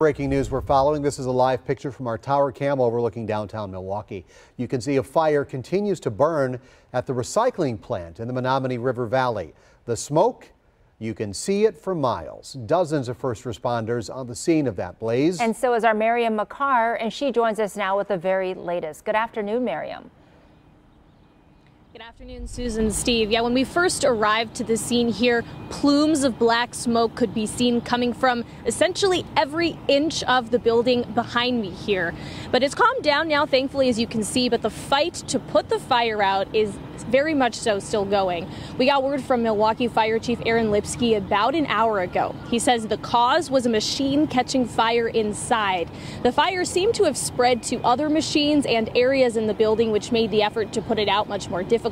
Breaking news we're following. This is a live picture from our tower cam overlooking downtown Milwaukee. You can see a fire continues to burn at the recycling plant in the Menominee River Valley. The smoke, you can see it for miles. Dozens of first responders on the scene of that blaze. And so is our Miriam McCarr, and she joins us now with the very latest. Good afternoon, Miriam. Good afternoon, Susan, Steve. Yeah, when we first arrived to the scene here, plumes of black smoke could be seen coming from essentially every inch of the building behind me here. But it's calmed down now, thankfully, as you can see, but the fight to put the fire out is very much so still going. We got word from Milwaukee Fire Chief Aaron Lipski about an hour ago. He says the cause was a machine catching fire inside. The fire seemed to have spread to other machines and areas in the building, which made the effort to put it out much more difficult.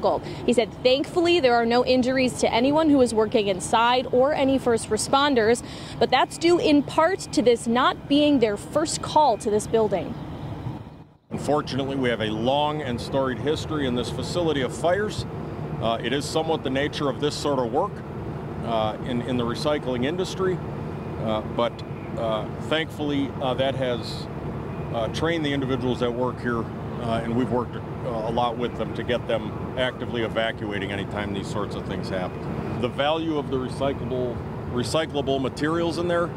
He said, thankfully, there are no injuries to anyone who is working inside or any first responders, but that's due in part to this not being their first call to this building. Unfortunately, we have a long and storied history in this facility of fires. Uh, it is somewhat the nature of this sort of work uh, in, in the recycling industry, uh, but uh, thankfully uh, that has uh, trained the individuals that work here and we've worked a lot with them to get them actively evacuating anytime these sorts of things happen. The value of the recyclable, recyclable materials in there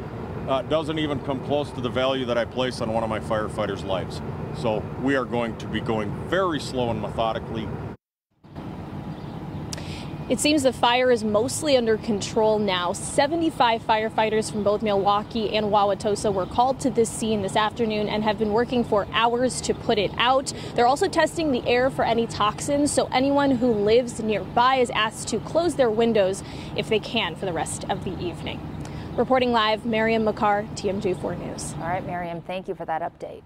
uh, doesn't even come close to the value that I place on one of my firefighters' lives. So we are going to be going very slow and methodically. It seems the fire is mostly under control now. 75 firefighters from both Milwaukee and Wauwatosa were called to this scene this afternoon and have been working for hours to put it out. They're also testing the air for any toxins, so anyone who lives nearby is asked to close their windows if they can for the rest of the evening. Reporting live, Miriam McCarr, TMJ4 News. All right, Miriam, thank you for that update.